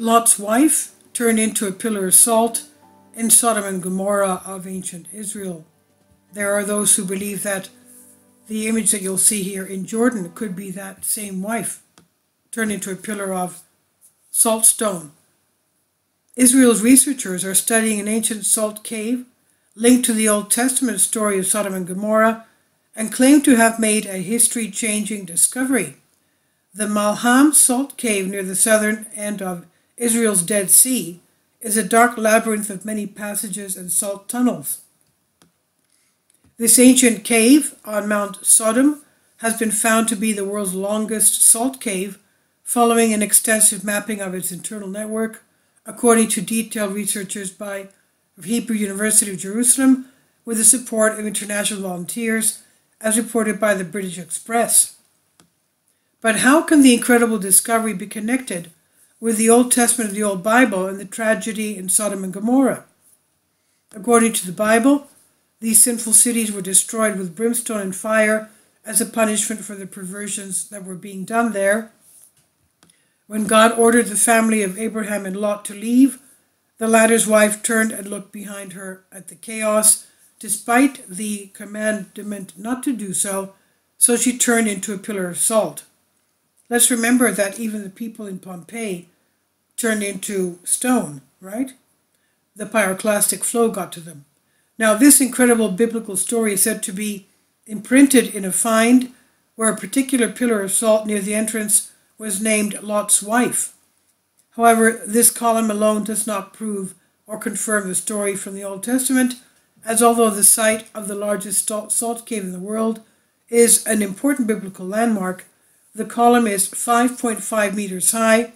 Lot's wife turned into a pillar of salt in Sodom and Gomorrah of ancient Israel. There are those who believe that the image that you'll see here in Jordan could be that same wife turned into a pillar of salt stone. Israel's researchers are studying an ancient salt cave linked to the Old Testament story of Sodom and Gomorrah and claim to have made a history changing discovery. The Malham salt cave near the southern end of Israel's Dead Sea is a dark labyrinth of many passages and salt tunnels. This ancient cave on Mount Sodom has been found to be the world's longest salt cave, following an extensive mapping of its internal network, according to detailed researchers by Hebrew University of Jerusalem with the support of international volunteers, as reported by the British Express. But how can the incredible discovery be connected with the Old Testament of the Old Bible and the tragedy in Sodom and Gomorrah? According to the Bible, these sinful cities were destroyed with brimstone and fire as a punishment for the perversions that were being done there. When God ordered the family of Abraham and Lot to leave, the latter's wife turned and looked behind her at the chaos, despite the commandment not to do so, so she turned into a pillar of salt. Let's remember that even the people in Pompeii turned into stone, right? The pyroclastic flow got to them. Now, this incredible biblical story is said to be imprinted in a find where a particular pillar of salt near the entrance was named Lot's wife. However, this column alone does not prove or confirm the story from the Old Testament, as although the site of the largest salt cave in the world is an important biblical landmark, the column is 5.5 meters high,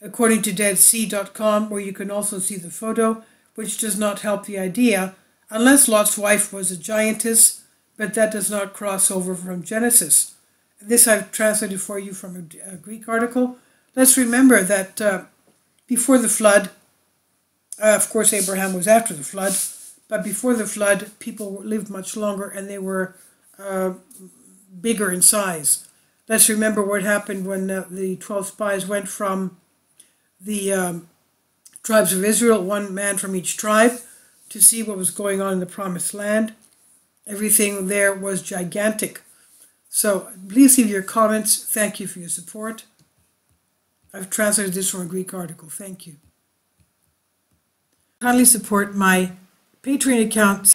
according to deadsea.com, where you can also see the photo, which does not help the idea, unless Lot's wife was a giantess, but that does not cross over from Genesis. This I've translated for you from a, Greek article. Let's remember that uh, before the flood, uh, of course, Abraham was after the flood, but before the flood, people lived much longer and they were uh, bigger in size. Let's remember what happened when uh, the 12 spies went from the um, tribes of Israel, one man from each tribe, to see what was going on in the promised land. Everything there was gigantic. So please leave your comments. Thank you for your support. I've translated this from a Greek article. Thank you. Kindly support my Patreon account.